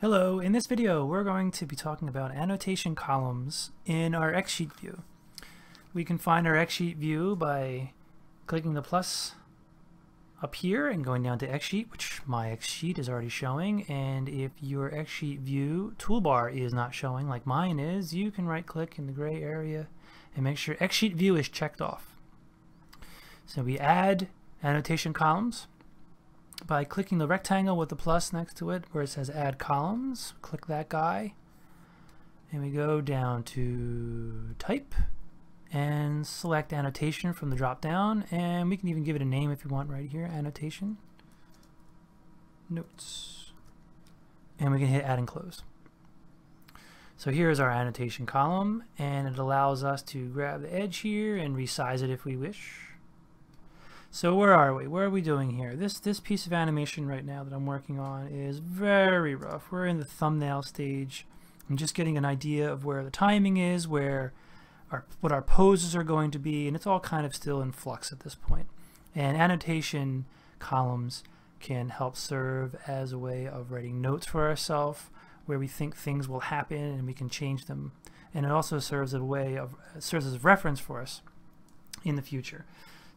Hello, in this video we're going to be talking about annotation columns in our Xsheet view. We can find our Xsheet view by clicking the plus up here and going down to Xsheet, which my Xsheet is already showing, and if your Xsheet view toolbar is not showing like mine is, you can right click in the gray area and make sure Xsheet view is checked off. So we add annotation columns by clicking the rectangle with the plus next to it where it says add columns click that guy. And we go down to type and select annotation from the drop down and we can even give it a name if you want right here annotation notes. And we can hit add and close. So here is our annotation column and it allows us to grab the edge here and resize it if we wish so where are we? Where are we doing here? This this piece of animation right now that I'm working on is very rough. We're in the thumbnail stage. I'm just getting an idea of where the timing is, where our what our poses are going to be, and it's all kind of still in flux at this point. And annotation columns can help serve as a way of writing notes for ourselves where we think things will happen and we can change them. And it also serves as a way of serves as a reference for us in the future.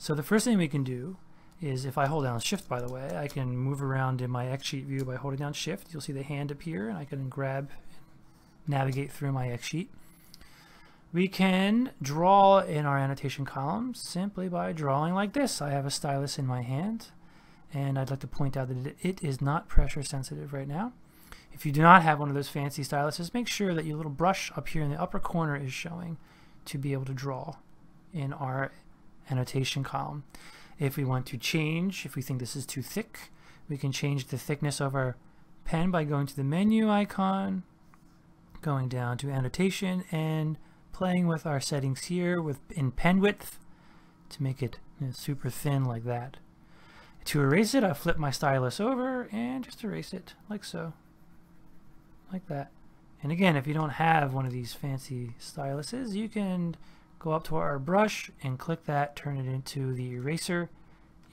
So the first thing we can do is if I hold down shift by the way I can move around in my Xsheet view by holding down shift. You'll see the hand appear and I can grab navigate through my Xsheet we can draw in our annotation column simply by drawing like this. I have a stylus in my hand and I'd like to point out that it is not pressure sensitive right now. If you do not have one of those fancy styluses make sure that your little brush up here in the upper corner is showing to be able to draw in our annotation column. If we want to change, if we think this is too thick, we can change the thickness of our pen by going to the menu icon, going down to annotation, and playing with our settings here with in pen width to make it you know, super thin like that. To erase it, I flip my stylus over and just erase it like so, like that. And again, if you don't have one of these fancy styluses, you can go up to our brush and click that, turn it into the eraser,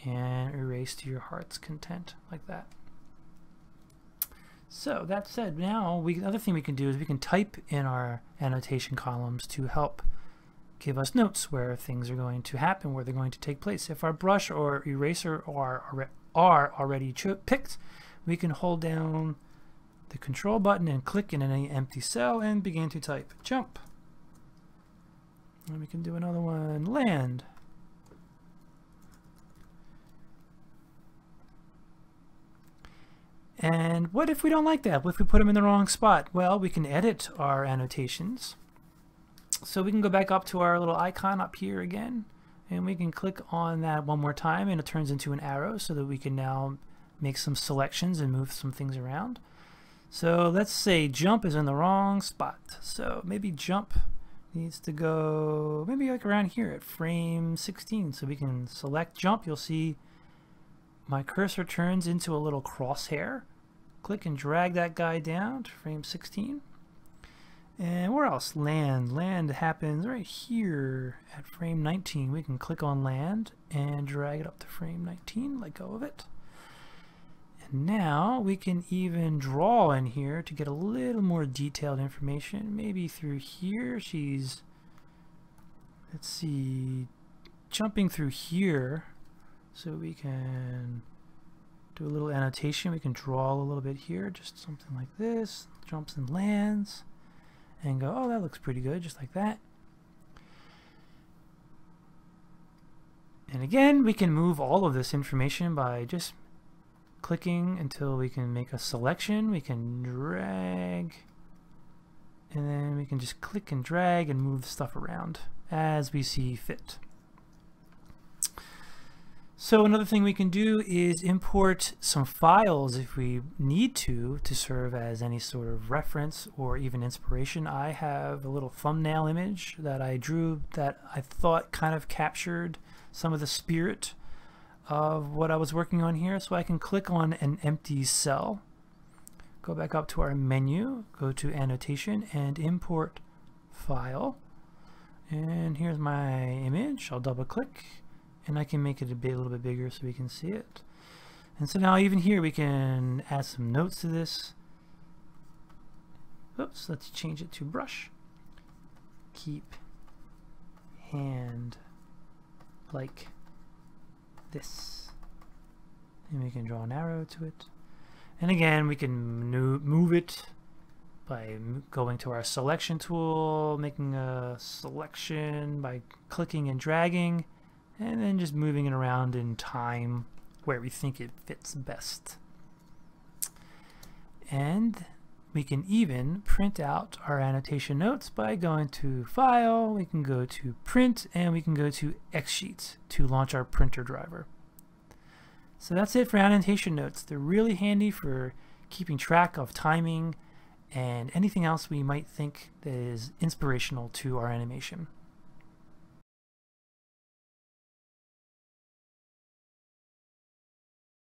and erase to your heart's content, like that. So that said, now we the other thing we can do is we can type in our annotation columns to help give us notes where things are going to happen, where they're going to take place. If our brush or eraser are, are already picked, we can hold down the control button and click in any empty cell and begin to type jump. And we can do another one, land. And what if we don't like that? What if we put them in the wrong spot? Well, we can edit our annotations. So we can go back up to our little icon up here again, and we can click on that one more time, and it turns into an arrow so that we can now make some selections and move some things around. So let's say jump is in the wrong spot. So maybe jump needs to go maybe like around here at frame 16 so we can select jump. You'll see my cursor turns into a little crosshair. Click and drag that guy down to frame 16 and where else? Land. Land happens right here at frame 19 we can click on land and drag it up to frame 19 let go of it now we can even draw in here to get a little more detailed information. Maybe through here she's, let's see, jumping through here so we can do a little annotation. We can draw a little bit here, just something like this. Jumps and lands and go, oh, that looks pretty good, just like that. And again, we can move all of this information by just clicking until we can make a selection. We can drag and then we can just click and drag and move stuff around as we see fit. So another thing we can do is import some files if we need to to serve as any sort of reference or even inspiration. I have a little thumbnail image that I drew that I thought kind of captured some of the spirit of what I was working on here. So I can click on an empty cell, go back up to our menu, go to annotation and import file. And here's my image. I'll double click and I can make it a, bit, a little bit bigger so we can see it. And so now even here we can add some notes to this. oops, let's change it to brush. Keep hand like this. And we can draw an arrow to it. And again, we can move it by going to our selection tool, making a selection by clicking and dragging, and then just moving it around in time where we think it fits best. And we can even print out our annotation notes by going to File, we can go to Print, and we can go to X-Sheets to launch our printer driver. So that's it for annotation notes. They're really handy for keeping track of timing and anything else we might think that is inspirational to our animation.